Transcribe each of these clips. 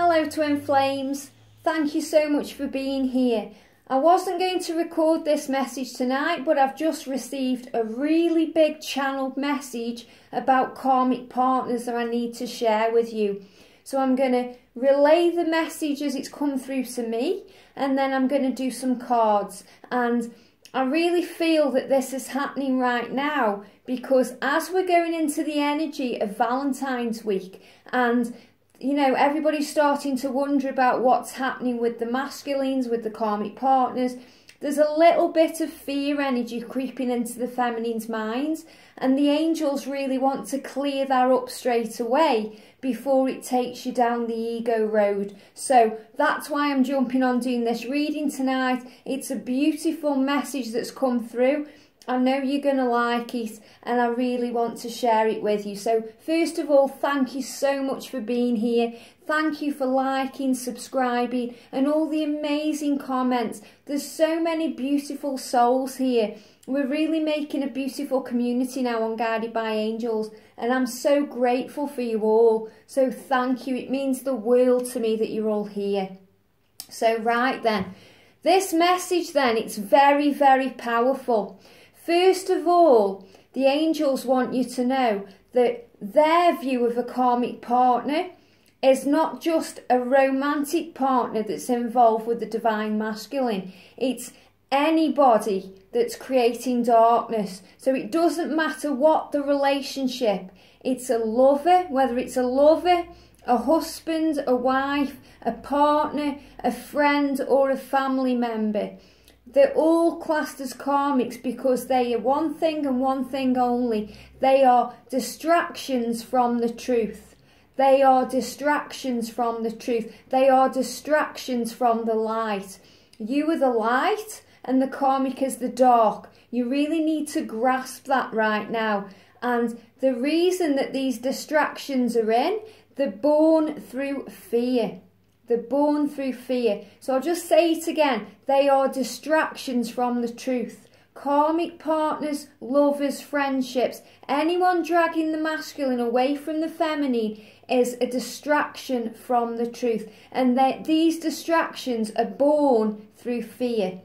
Hello Twin Flames, thank you so much for being here. I wasn't going to record this message tonight, but I've just received a really big channeled message about karmic partners that I need to share with you. So I'm going to relay the message as it's come through to me, and then I'm going to do some cards. And I really feel that this is happening right now because as we're going into the energy of Valentine's week and you know, everybody's starting to wonder about what's happening with the masculines, with the karmic partners. There's a little bit of fear energy creeping into the feminine's minds, and the angels really want to clear that up straight away before it takes you down the ego road. So that's why I'm jumping on doing this reading tonight. It's a beautiful message that's come through. I know you're going to like it and I really want to share it with you. So first of all, thank you so much for being here. Thank you for liking, subscribing and all the amazing comments. There's so many beautiful souls here. We're really making a beautiful community now on Guided by Angels and I'm so grateful for you all. So thank you. It means the world to me that you're all here. So right then, this message then, it's very, very powerful. First of all, the angels want you to know that their view of a karmic partner is not just a romantic partner that's involved with the divine masculine. It's anybody that's creating darkness. So it doesn't matter what the relationship. It's a lover, whether it's a lover, a husband, a wife, a partner, a friend or a family member. They're all classed as karmics because they are one thing and one thing only. They are distractions from the truth. They are distractions from the truth. They are distractions from the light. You are the light and the karmic is the dark. You really need to grasp that right now. And the reason that these distractions are in, they're born through fear. They're born through fear. So I'll just say it again. They are distractions from the truth. Karmic partners, lovers, friendships, anyone dragging the masculine away from the feminine is a distraction from the truth. And that these distractions are born through fear.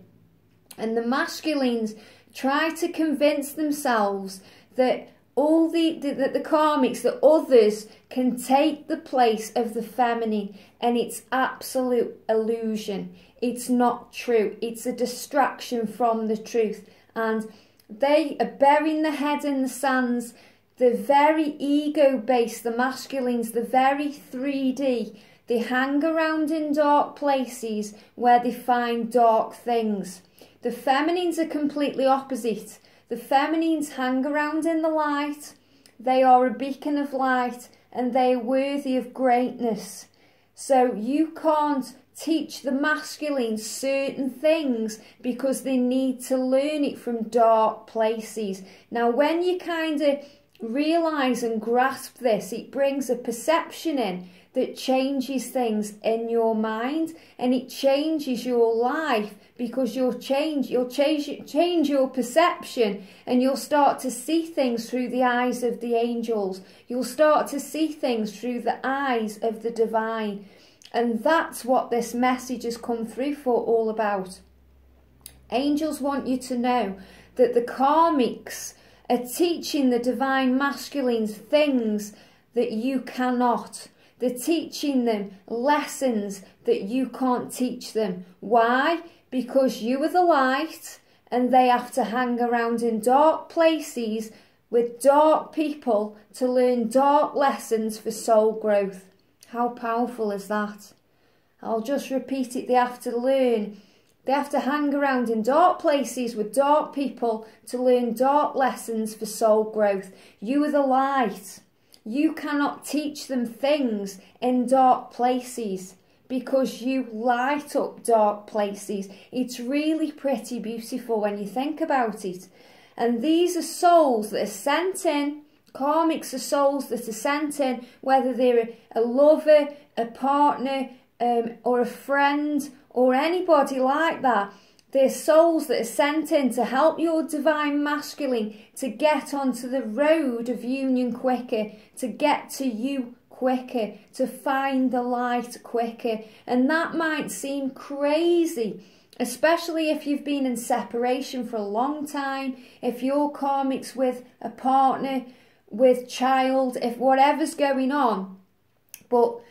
And the masculines try to convince themselves that all the, the, the, the karmics, that others can take the place of the feminine and it's absolute illusion. It's not true. It's a distraction from the truth. And they are burying the head in the sands. The very ego-based, the masculines, the very 3D, they hang around in dark places where they find dark things. The feminines are completely opposite. The feminines hang around in the light. They are a beacon of light and they are worthy of greatness. So you can't teach the masculine certain things because they need to learn it from dark places. Now, when you kind of realise and grasp this, it brings a perception in that changes things in your mind and it changes your life because you'll change you'll change change your perception and you'll start to see things through the eyes of the angels. You'll start to see things through the eyes of the divine. And that's what this message has come through for all about. Angels want you to know that the karmics are teaching the divine masculines things that you cannot they're teaching them lessons that you can't teach them. Why? Because you are the light and they have to hang around in dark places with dark people to learn dark lessons for soul growth. How powerful is that? I'll just repeat it. They have to learn. They have to hang around in dark places with dark people to learn dark lessons for soul growth. You are the light. You cannot teach them things in dark places because you light up dark places. It's really pretty beautiful when you think about it. And these are souls that are sent in. Karmics are souls that are sent in, whether they're a lover, a partner, um, or a friend, or anybody like that. They're souls that are sent in to help your divine masculine to get onto the road of union quicker, to get to you quicker, to find the light quicker. And that might seem crazy, especially if you've been in separation for a long time, if you're karmics with a partner, with child, if whatever's going on. But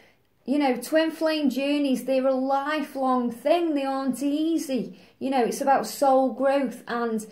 you know, twin flame journeys, they're a lifelong thing, they aren't easy. You know, it's about soul growth and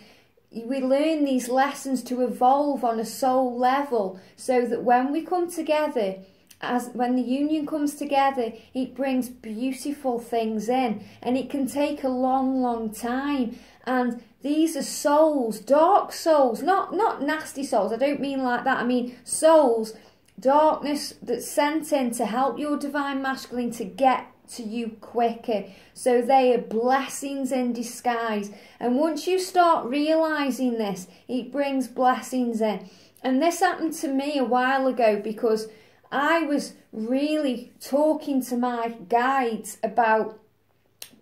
we learn these lessons to evolve on a soul level so that when we come together, as when the union comes together, it brings beautiful things in and it can take a long, long time. And these are souls, dark souls, not, not nasty souls. I don't mean like that. I mean souls darkness that's sent in to help your divine masculine to get to you quicker. So they are blessings in disguise. And once you start realizing this, it brings blessings in. And this happened to me a while ago because I was really talking to my guides about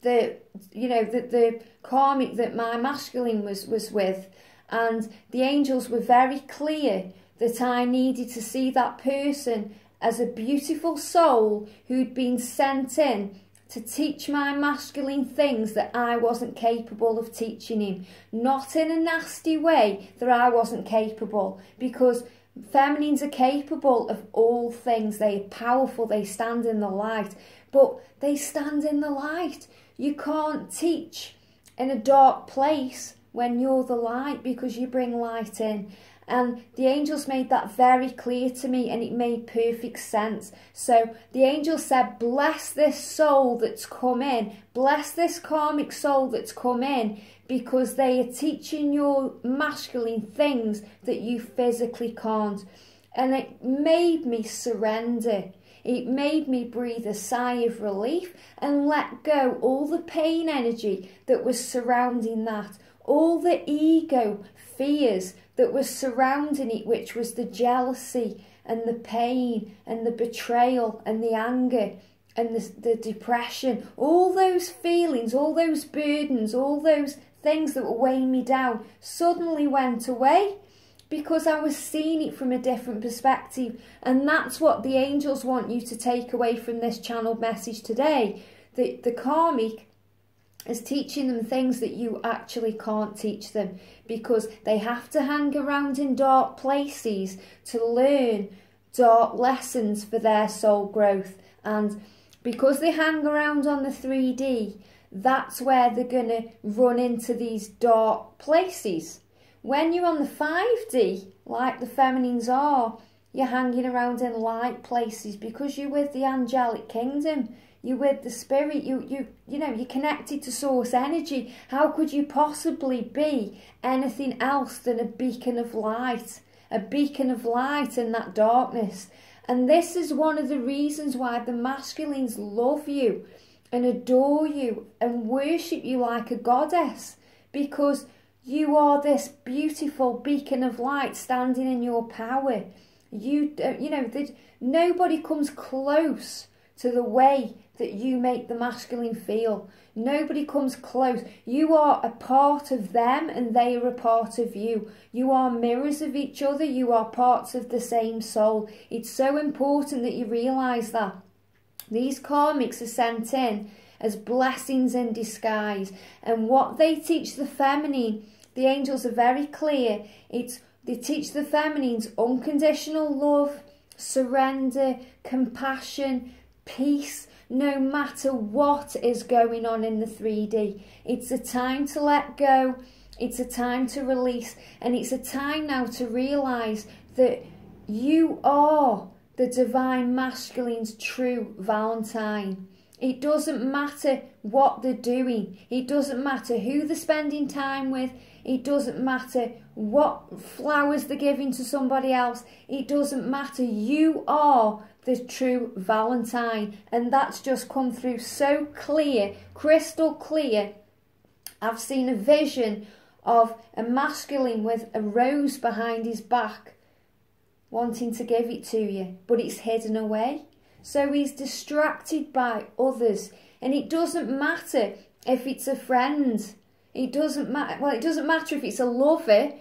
the you know the the karmic that my masculine was was with and the angels were very clear that I needed to see that person as a beautiful soul who'd been sent in to teach my masculine things that I wasn't capable of teaching him. Not in a nasty way that I wasn't capable, because feminines are capable of all things. They are powerful, they stand in the light, but they stand in the light. You can't teach in a dark place when you're the light because you bring light in. And the angels made that very clear to me and it made perfect sense. So the angel said, bless this soul that's come in. Bless this karmic soul that's come in because they are teaching your masculine things that you physically can't. And it made me surrender. It made me breathe a sigh of relief and let go all the pain energy that was surrounding that, all the ego, fears, that was surrounding it, which was the jealousy and the pain and the betrayal and the anger and the, the depression, all those feelings, all those burdens, all those things that were weighing me down suddenly went away because I was seeing it from a different perspective. And that's what the angels want you to take away from this channeled message today. The, the karmic is teaching them things that you actually can't teach them because they have to hang around in dark places to learn dark lessons for their soul growth. And because they hang around on the 3D that's where they're going to run into these dark places. When you're on the 5D like the feminines are you're hanging around in light places because you're with the angelic kingdom you're with the spirit you you you know you're connected to source energy. How could you possibly be anything else than a beacon of light a beacon of light in that darkness? And this is one of the reasons why the masculines love you and adore you and worship you like a goddess because you are this beautiful beacon of light standing in your power. You uh, you know that nobody comes close to the way that you make the masculine feel. Nobody comes close. You are a part of them and they are a part of you. You are mirrors of each other. You are parts of the same soul. It's so important that you realise that. These karmics are sent in as blessings in disguise. And what they teach the feminine, the angels are very clear. It's they teach the feminines unconditional love, surrender, compassion, peace, no matter what is going on in the 3D. It's a time to let go, it's a time to release, and it's a time now to realise that you are the divine masculine's true Valentine. It doesn't matter what they're doing. It doesn't matter who they're spending time with. It doesn't matter what flowers they're giving to somebody else. It doesn't matter. You are the true Valentine. And that's just come through so clear, crystal clear. I've seen a vision of a masculine with a rose behind his back wanting to give it to you, but it's hidden away. So he's distracted by others. And it doesn't matter if it's a friend. It doesn't matter. Well, it doesn't matter if it's a lover.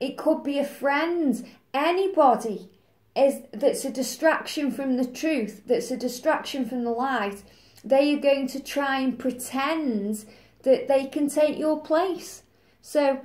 It could be a friend. Anybody is that's a distraction from the truth, that's a distraction from the light, they are going to try and pretend that they can take your place. So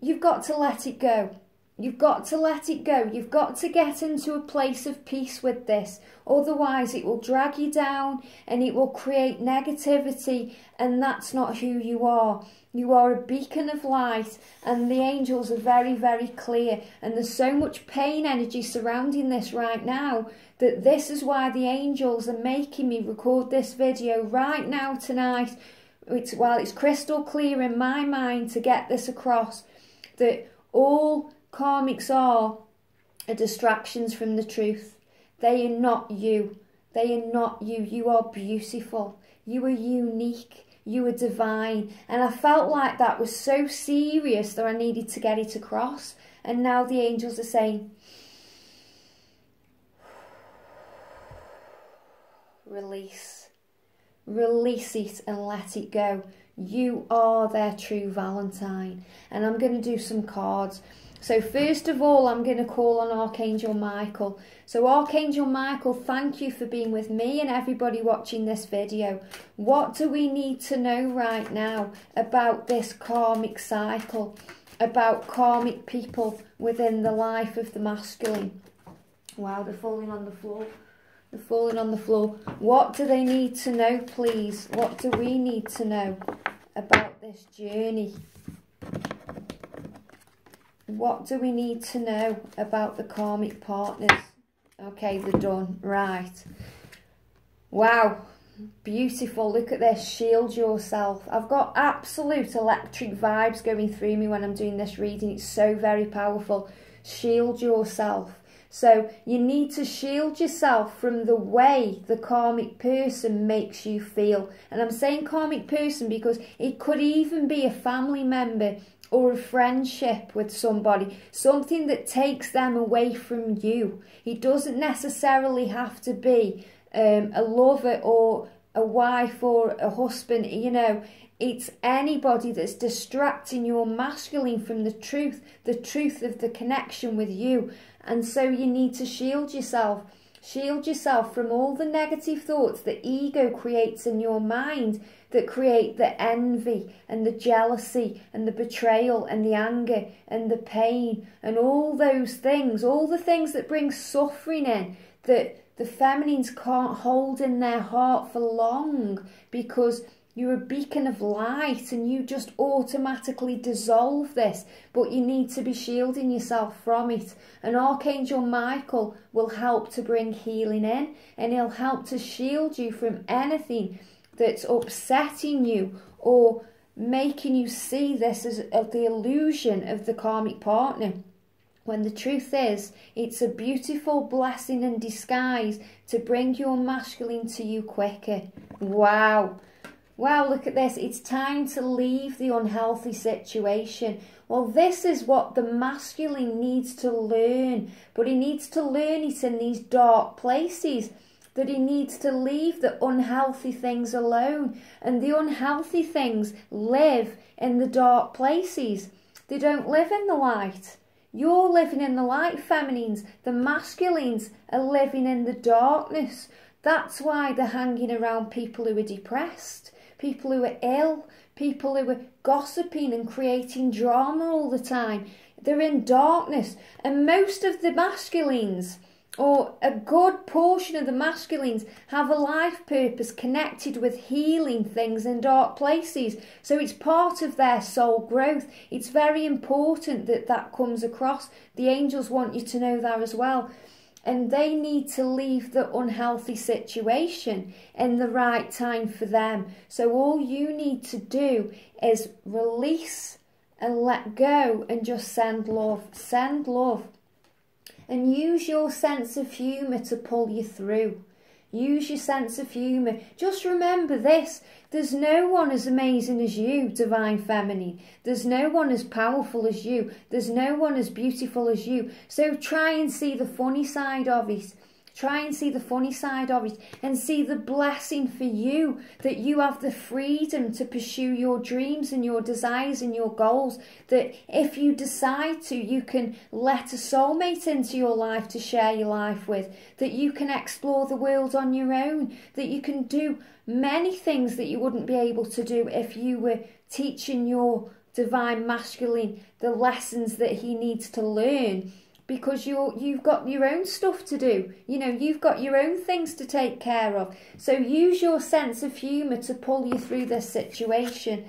you've got to let it go. You've got to let it go. You've got to get into a place of peace with this. Otherwise, it will drag you down and it will create negativity, and that's not who you are. You are a beacon of light, and the angels are very, very clear. And there's so much pain energy surrounding this right now that this is why the angels are making me record this video right now tonight. It's, while it's crystal clear in my mind to get this across that all karmics are distractions from the truth. They are not you. They are not you. You are beautiful. You are unique. You are divine. And I felt like that was so serious that I needed to get it across. And now the angels are saying, release. Release it and let it go. You are their true Valentine. And I'm going to do some cards. So first of all, I'm going to call on Archangel Michael. So Archangel Michael, thank you for being with me and everybody watching this video. What do we need to know right now about this karmic cycle? About karmic people within the life of the masculine? Wow, they're falling on the floor. They're falling on the floor. What do they need to know, please? What do we need to know about this journey? What do we need to know about the karmic partners? Okay, they're done. Right. Wow. Beautiful. Look at this. Shield yourself. I've got absolute electric vibes going through me when I'm doing this reading. It's so very powerful. Shield yourself. So you need to shield yourself from the way the karmic person makes you feel. And I'm saying karmic person because it could even be a family member or a friendship with somebody, something that takes them away from you. It doesn't necessarily have to be um, a lover or a wife or a husband, you know. It's anybody that's distracting your masculine from the truth, the truth of the connection with you. And so you need to shield yourself. Shield yourself from all the negative thoughts that ego creates in your mind that create the envy and the jealousy and the betrayal and the anger and the pain and all those things, all the things that bring suffering in that the feminines can't hold in their heart for long because you're a beacon of light and you just automatically dissolve this, but you need to be shielding yourself from it. And Archangel Michael will help to bring healing in and he'll help to shield you from anything that's upsetting you or making you see this as the illusion of the karmic partner. When the truth is, it's a beautiful blessing in disguise to bring your masculine to you quicker. Wow. Wow, look at this. It's time to leave the unhealthy situation. Well, this is what the masculine needs to learn, but he needs to learn it in these dark places that he needs to leave the unhealthy things alone. And the unhealthy things live in the dark places. They don't live in the light. You're living in the light, feminines. The masculines are living in the darkness. That's why they're hanging around people who are depressed, people who are ill, people who are gossiping and creating drama all the time. They're in darkness. And most of the masculines or a good portion of the masculines have a life purpose connected with healing things in dark places. So it's part of their soul growth. It's very important that that comes across. The angels want you to know that as well. And they need to leave the unhealthy situation in the right time for them. So all you need to do is release and let go and just send love. Send love and use your sense of humour to pull you through. Use your sense of humour. Just remember this there's no one as amazing as you, Divine Feminine. There's no one as powerful as you. There's no one as beautiful as you. So try and see the funny side of it. Try and see the funny side of it and see the blessing for you that you have the freedom to pursue your dreams and your desires and your goals. That if you decide to, you can let a soulmate into your life to share your life with. That you can explore the world on your own. That you can do many things that you wouldn't be able to do if you were teaching your divine masculine the lessons that he needs to learn because you're you've got your own stuff to do you know you've got your own things to take care of so use your sense of humor to pull you through this situation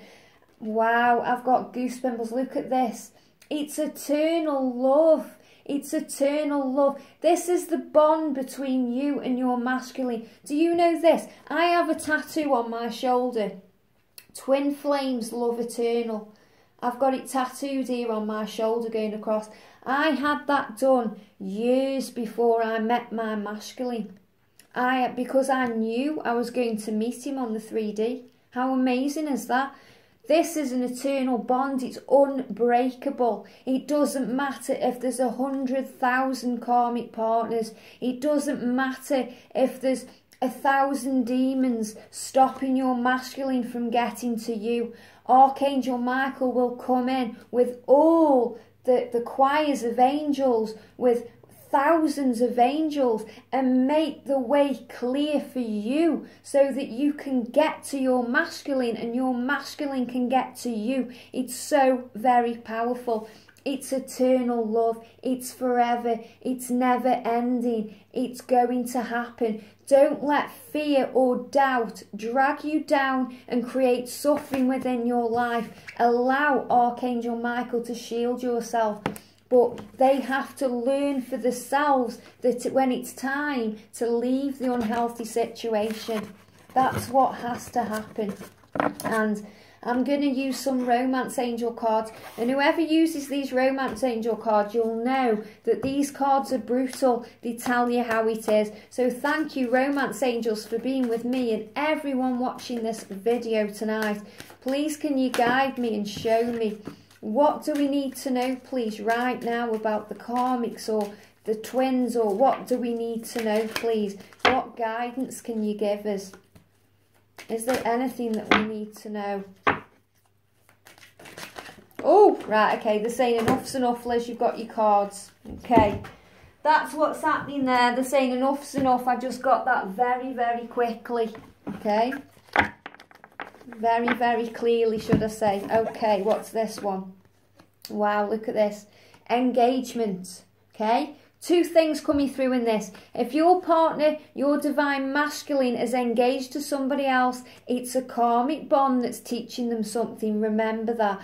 wow i've got goosebumps look at this it's eternal love it's eternal love. This is the bond between you and your masculine. Do you know this? I have a tattoo on my shoulder. Twin flames, love eternal. I've got it tattooed here on my shoulder going across. I had that done years before I met my masculine. I because I knew I was going to meet him on the 3D. How amazing is that? This is an eternal bond. It's unbreakable. It doesn't matter if there's a hundred thousand karmic partners. It doesn't matter if there's a thousand demons stopping your masculine from getting to you. Archangel Michael will come in with all the, the choirs of angels, with thousands of angels, and make the way clear for you so that you can get to your masculine and your masculine can get to you. It's so very powerful. It's eternal love. It's forever. It's never ending. It's going to happen. Don't let fear or doubt drag you down and create suffering within your life. Allow Archangel Michael to shield yourself. But they have to learn for themselves that when it's time to leave the unhealthy situation, that's what has to happen. And I'm going to use some romance angel cards and whoever uses these romance angel cards you'll know that these cards are brutal. They tell you how it is. So thank you romance angels for being with me and everyone watching this video tonight. Please can you guide me and show me? What do we need to know please right now about the karmics or the twins or what do we need to know please? What guidance can you give us? Is there anything that we need to know? Oh, right, okay, they're saying enough's enough, Liz, you've got your cards. Okay, that's what's happening there. They're saying enough's enough. I just got that very, very quickly. Okay, very, very clearly, should I say. Okay, what's this one? Wow, look at this. Engagement, okay? Two things coming through in this. If your partner, your divine masculine, is engaged to somebody else, it's a karmic bond that's teaching them something. Remember that.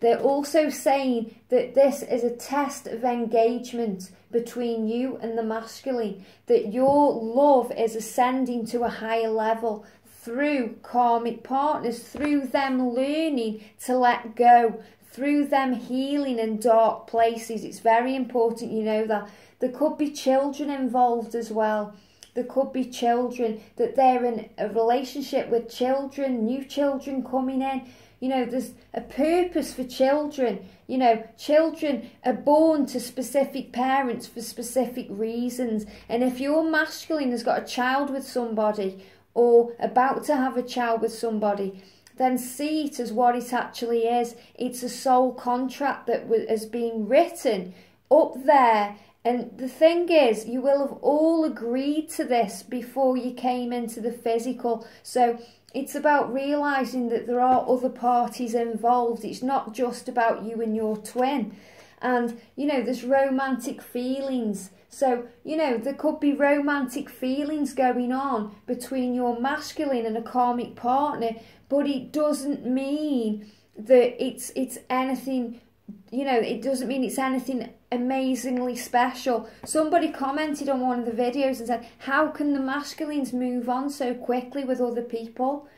They're also saying that this is a test of engagement between you and the masculine, that your love is ascending to a higher level through karmic partners, through them learning to let go, through them healing in dark places. It's very important you know that. There could be children involved as well. There could be children that they're in a relationship with children, new children coming in. You know, there's a purpose for children. You know, children are born to specific parents for specific reasons. And if your masculine has got a child with somebody or about to have a child with somebody, then see it as what it actually is. It's a soul contract that has been written up there and the thing is, you will have all agreed to this before you came into the physical. So it's about realizing that there are other parties involved. It's not just about you and your twin. And, you know, there's romantic feelings. So, you know, there could be romantic feelings going on between your masculine and a karmic partner, but it doesn't mean that it's it's anything you know, it doesn't mean it's anything amazingly special. Somebody commented on one of the videos and said, how can the masculines move on so quickly with other people?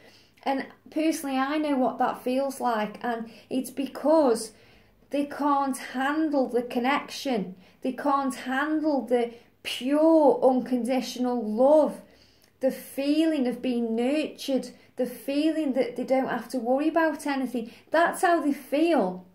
And personally, I know what that feels like. And it's because they can't handle the connection. They can't handle the pure, unconditional love. The feeling of being nurtured. The feeling that they don't have to worry about anything. That's how they feel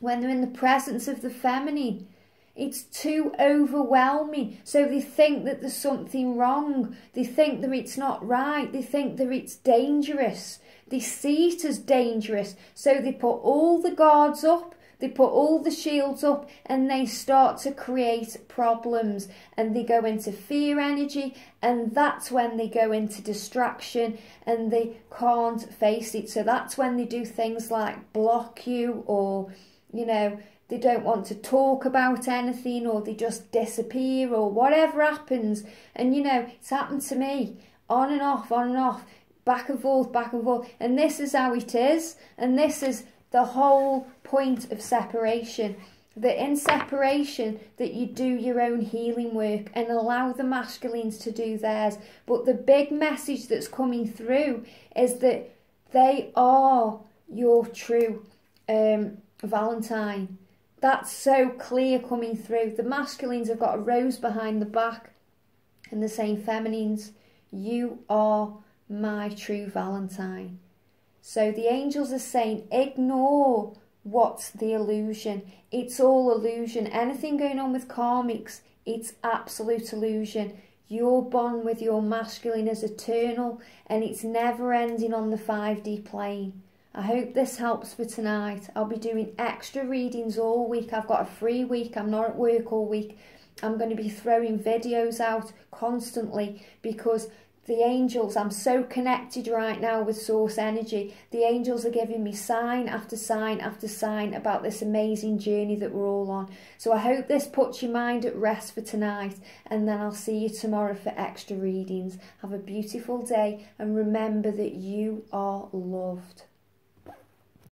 when they're in the presence of the feminine. It's too overwhelming. So they think that there's something wrong. They think that it's not right. They think that it's dangerous. They see it as dangerous. So they put all the guards up they put all the shields up and they start to create problems and they go into fear energy and that's when they go into distraction and they can't face it. So that's when they do things like block you or, you know, they don't want to talk about anything or they just disappear or whatever happens. And, you know, it's happened to me on and off, on and off, back and forth, back and forth. And this is how it is. And this is the whole point of separation that in separation that you do your own healing work and allow the masculines to do theirs but the big message that's coming through is that they are your true um, valentine that's so clear coming through the masculines have got a rose behind the back and the same feminines you are my true valentine so the angels are saying, ignore what's the illusion. It's all illusion. Anything going on with karmics, it's absolute illusion. Your bond with your masculine is eternal and it's never ending on the 5D plane. I hope this helps for tonight. I'll be doing extra readings all week. I've got a free week. I'm not at work all week. I'm going to be throwing videos out constantly because the angels, I'm so connected right now with source energy. The angels are giving me sign after sign after sign about this amazing journey that we're all on. So I hope this puts your mind at rest for tonight and then I'll see you tomorrow for extra readings. Have a beautiful day and remember that you are loved.